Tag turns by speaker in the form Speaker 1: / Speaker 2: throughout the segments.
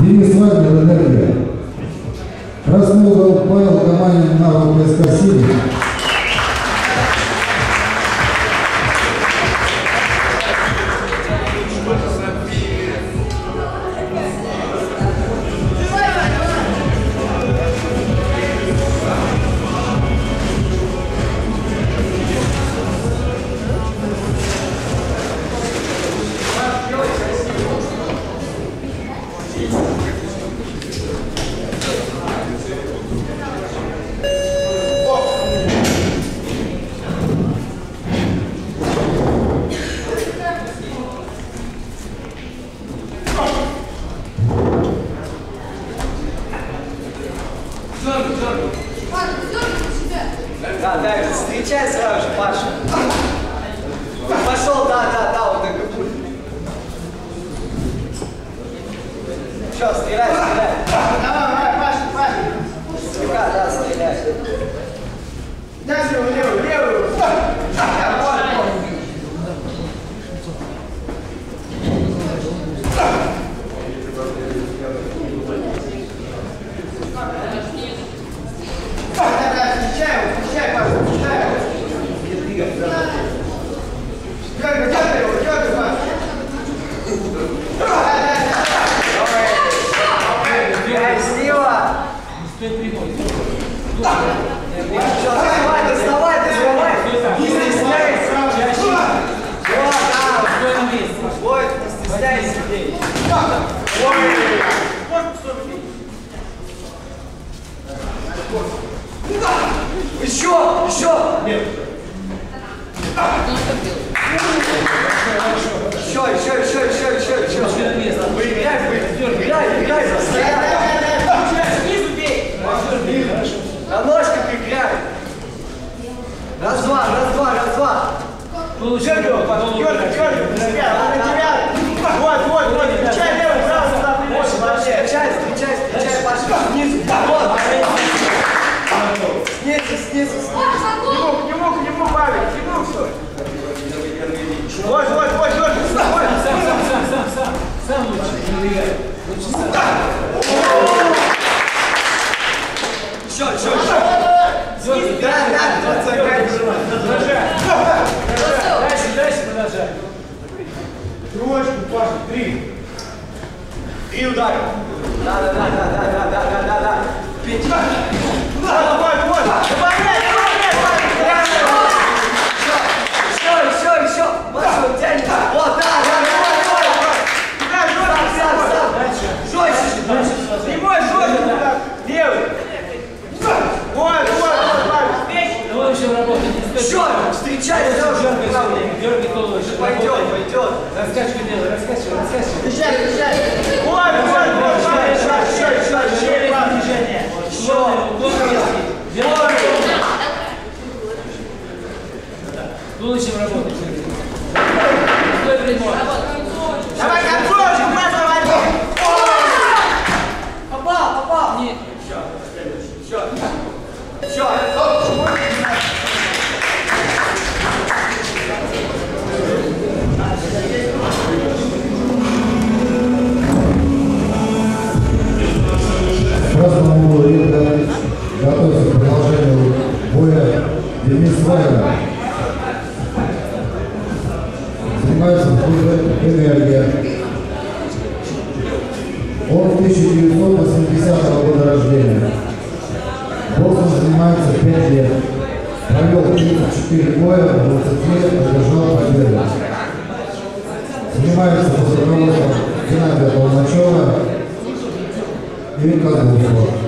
Speaker 1: Денис Вагнер, энергия. Краснова Павел на навык воскресенье.
Speaker 2: Да, да, встречай сразу же, Паша. Пошел, да, да, да, вот так. Все, стреляй, стреляй.
Speaker 3: Давай, давай, Паша, Паша.
Speaker 2: Слегка, да, стреляй.
Speaker 3: Дальше левую, левую.
Speaker 2: Нельзя и сильнее. Можно посмотреть? Еще! Еще! Нет. Еще, еще, еще, еще, еще, еще. Поиграй, поиграй, поиграй, снизу На ножках играй. Раз-два, раз-два, раз-два.
Speaker 3: Получай, Георгий, Георгий,
Speaker 2: Георгий, ударил.
Speaker 1: Будем работать. Снимаются после Геннадия Толмачева и
Speaker 4: Козловского.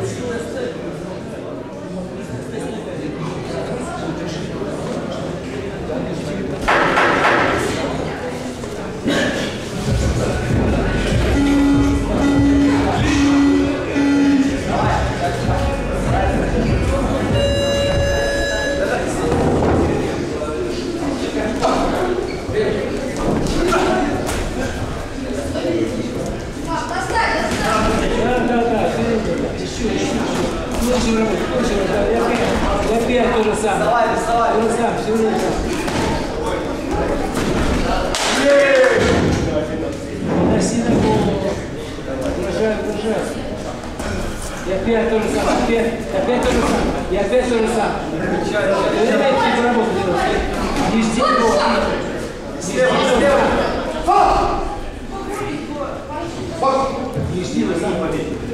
Speaker 4: Раз. И опять то же самое, опять, опять то же самое, и опять то же самое. Ты опять какие-то работу делаешь. Не жди его.
Speaker 2: Слева, слева.
Speaker 4: Не жди его сам победит.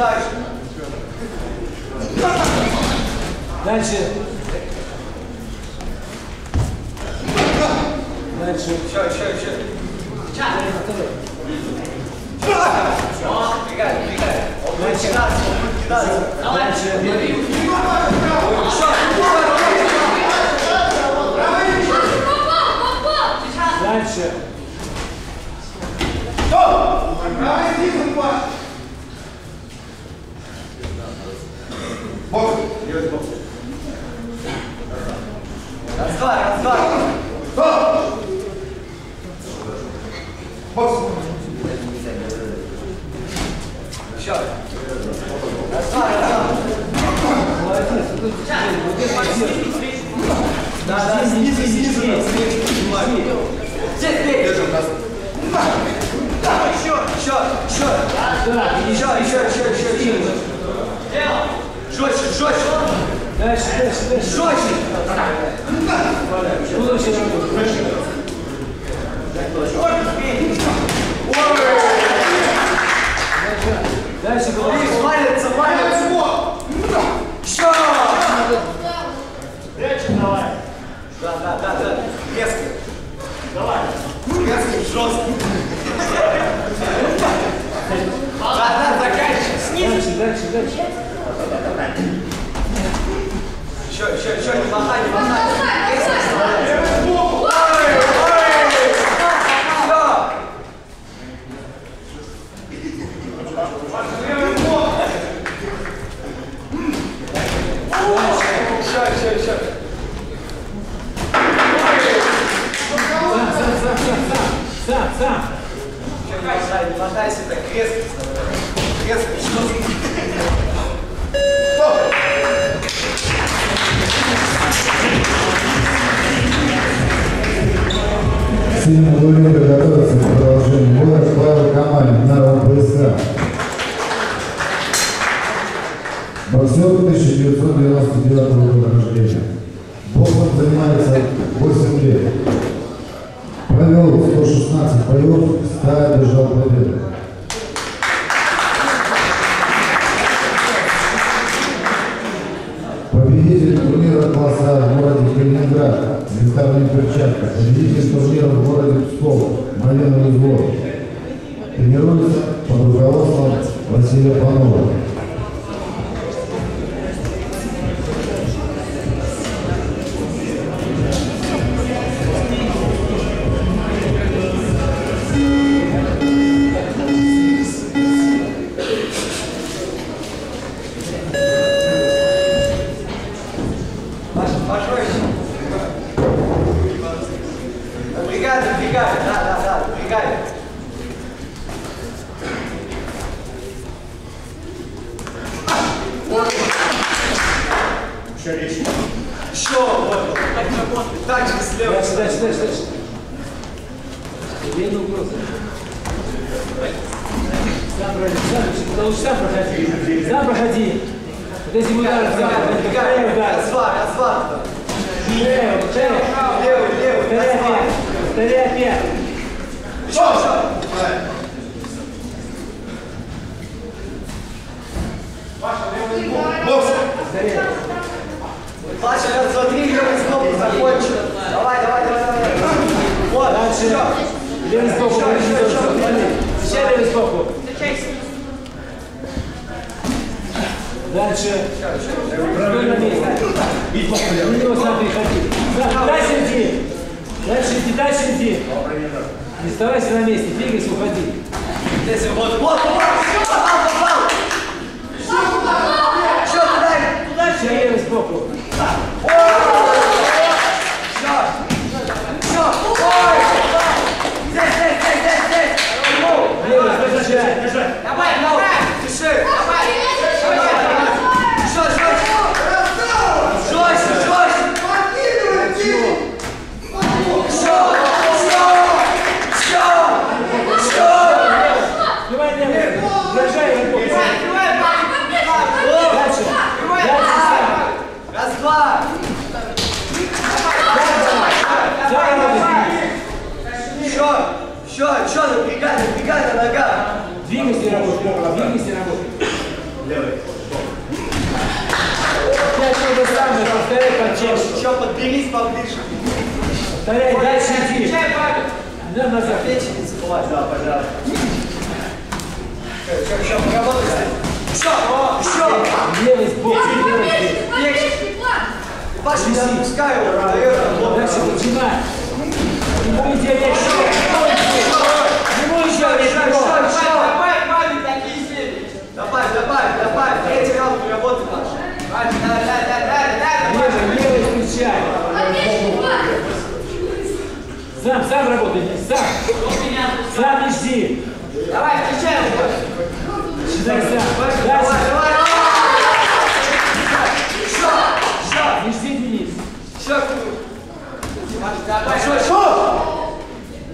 Speaker 2: Дальше.
Speaker 4: Дальше. Дальше.
Speaker 2: Еще, еще, еще. Напрягай, напрягай. Он будет кидаться, он будет кидаться.
Speaker 4: Дальше.
Speaker 2: Еще, еще.
Speaker 4: Дальше.
Speaker 2: Раз, два, раз, два. Еще. Раз, два, раз, два.
Speaker 4: Молодец. Вот это молодец.
Speaker 2: Да, да, снизу, снизу, снизу. Здесь бей. Еще, еще, еще.
Speaker 4: Да,
Speaker 2: Еще, еще, еще, еще, еще. Жестче, жестче.
Speaker 4: Дальше, дальше, дальше.
Speaker 2: Жестче.
Speaker 4: Будущее работа. Дальше было.
Speaker 1: Сильно Гуренко готовится к продолжению боя правой командой на РПСК. Боксер 1999 года Победитель турнира класса А в городе Калининград, Виктория Перчатка. Победитель турнира в городе Псков, военный взвод. Тренируется под руководством Василия Панова.
Speaker 2: Же слева.
Speaker 4: Дальше, дальше, дальше, дальше. Две угрозы. Сам проходи, сам, лучше сам проходи. Сам проходи. Вот эти удары сам проходи.
Speaker 2: Напрягай,
Speaker 4: Повторяй удар.
Speaker 2: развар, развар.
Speaker 4: Повторяй.
Speaker 2: Левый, левый,
Speaker 4: Повторяй опять. Повторяй опять.
Speaker 2: Еще, еще.
Speaker 4: Повторяй.
Speaker 2: Паша, раз, два, три, левый стоп, закончил. Давай, давай, давай, давай. Вот,
Speaker 4: Дальше. Левый сбоку.
Speaker 2: Еще,
Speaker 4: левый сбоку. Дальше. Стой на месте. У него сам приходи. Сам, дай середине. Дай дальше иди. Не оставайся на месте, двигайся, уходи.
Speaker 2: Вот, вот, вот, все, попал, попал. Еще туда, туда,
Speaker 4: Еще левый сбоку.
Speaker 2: Все, все, ой, здесь, здесь, здесь, здесь, здесь. Ну,
Speaker 4: Левый, возвращай.
Speaker 2: Давай, ну, дыши. Давай, Еще, жестче. Жестче, жестче. Еще, еще, еще, еще.
Speaker 4: Давай левый. Держай его. Дальше. Дальше сам.
Speaker 2: Раз, два.
Speaker 4: Сам работай.
Speaker 2: Еще, еще, еще, напрягай, напрягай на ногах.
Speaker 4: Двигайся, работай. Двигайся, работай. Опять то же самое. Повторяй почаще.
Speaker 2: Еще подберись поближе.
Speaker 4: Повторяй. Дальше иди. Да, назад.
Speaker 2: Плечи не забывай. Да, пожалуйста. Еще, еще, поработай с этим. Еще, еще.
Speaker 4: Левый сбоку.
Speaker 2: Паша, дает работу.
Speaker 4: Дальше поджимай. Ему вверх. Ему еще
Speaker 2: Еще,
Speaker 4: вверх.
Speaker 2: еще, еще. Добавь, добавь, добавь. Третий раунд работы, Паша.
Speaker 4: Левый, левый включай. Сам, сам работай, сам. Сам не жди.
Speaker 2: Давай, включай его.
Speaker 4: Считай сам.
Speaker 2: Давай,
Speaker 4: Дальше.
Speaker 2: давай. Еще, еще.
Speaker 4: Не жди, Денис.
Speaker 2: Еще. Еще, еще.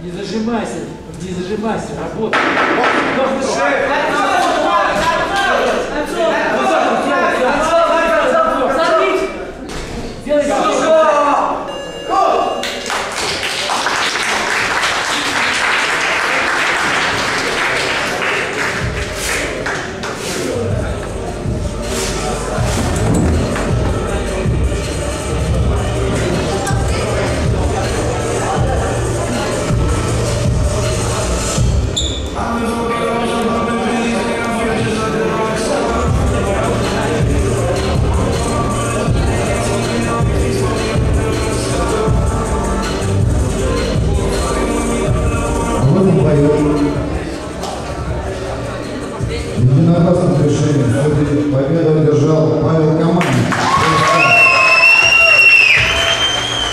Speaker 4: Не зажимайся. Не зажимайся. Работай. Вдох, выдох. Вдох, делай,
Speaker 1: единогласным решением судей победу одержал Павел Каманин.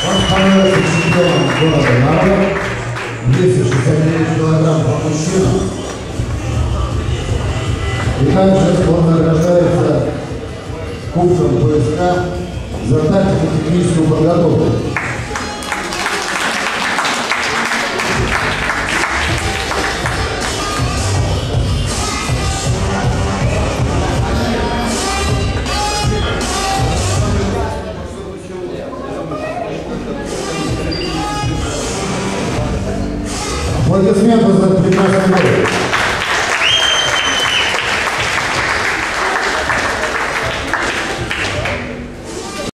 Speaker 1: Он становится чемпионом города Нарва, 269 килограмм по мужчинам. И также он награждается кубком ПСК за тактико-техническую подготовку.